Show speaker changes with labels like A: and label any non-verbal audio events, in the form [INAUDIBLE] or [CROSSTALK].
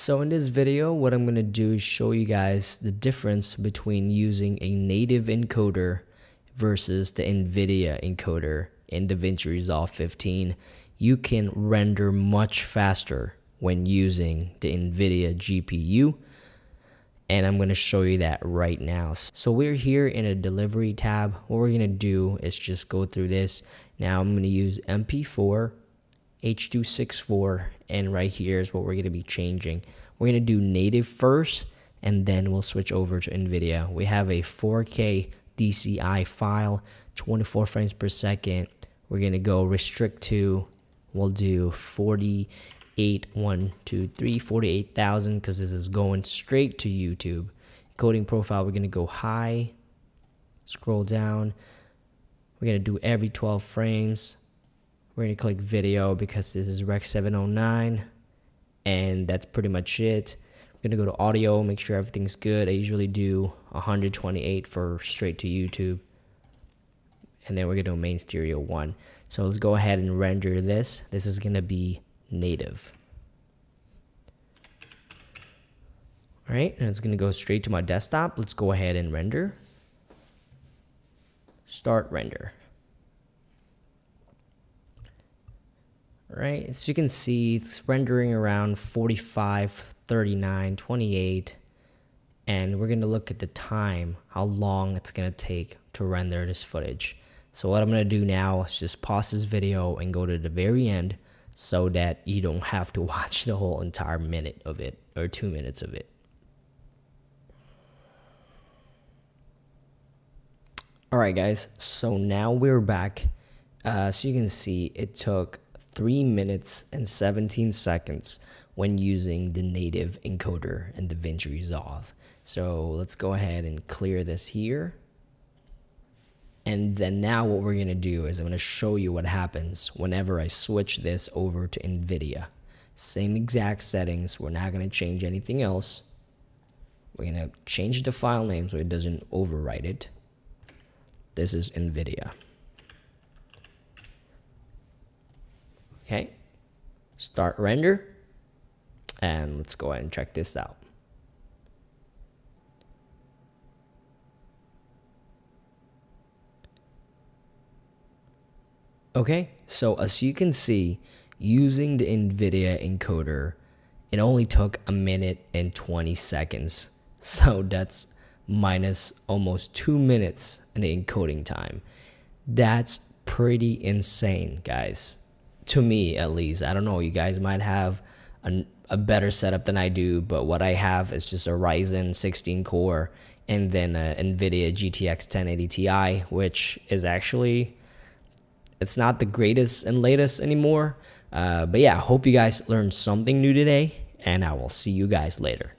A: So in this video, what I'm going to do is show you guys the difference between using a native encoder versus the NVIDIA encoder in DaVinci Resolve 15. You can render much faster when using the NVIDIA GPU and I'm going to show you that right now. So we're here in a delivery tab. What we're going to do is just go through this. Now I'm going to use MP4 H.264 and right here is what we're going to be changing. We're going to do native first and then we'll switch over to NVIDIA. We have a 4K DCI file, 24 frames per second. We're going to go restrict to, we'll do 48, 1, 2, 3, 48,000 because this is going straight to YouTube. Coding profile, we're going to go high, scroll down. We're going to do every 12 frames. We're to click video because this is Rec 709 and that's pretty much it. Going to go to audio, make sure everything's good. I usually do 128 for straight to YouTube. And then we're to do main stereo 1. So let's go ahead and render this. This is to be native. All right, and it's to go straight to my desktop. Let's go ahead and render. Start render. Right? As you can see, it's rendering around 45, 39, 28, and we're going to look at the time, how long it's going to take to render this footage. So what I'm going to do now is just pause this video and go to the very end so that you don't have to [LAUGHS] watch the whole entire minute of it or two minutes of it. Alright guys, so now we're back. Uh, so you can see it took 3 minutes and 17 seconds when using the native encoder in DaVinci Resolve. So let's go ahead and clear this here. And then now what we're going to do is I'm going to show you what happens whenever I switch this over to NVIDIA. Same exact settings. We're not going to change anything else. We're going to change the file name so it doesn't overwrite it. This is NVIDIA. Okay, start render. And let's go ahead and check this out. Okay, so as you can see, using the NVIDIA encoder, it only took a minute and 20 seconds. [LAUGHS] So that's minus almost two minutes in the encoding time. That's pretty insane, guys to me at least. I don't know. You guys might have a, a better setup than I do, but what I have is just a Ryzen 16 core and then a NVIDIA GTX 1080 Ti, which is actually it's not the greatest and latest anymore. Uh, but yeah, I hope you guys learned something new today, and I will see you guys later.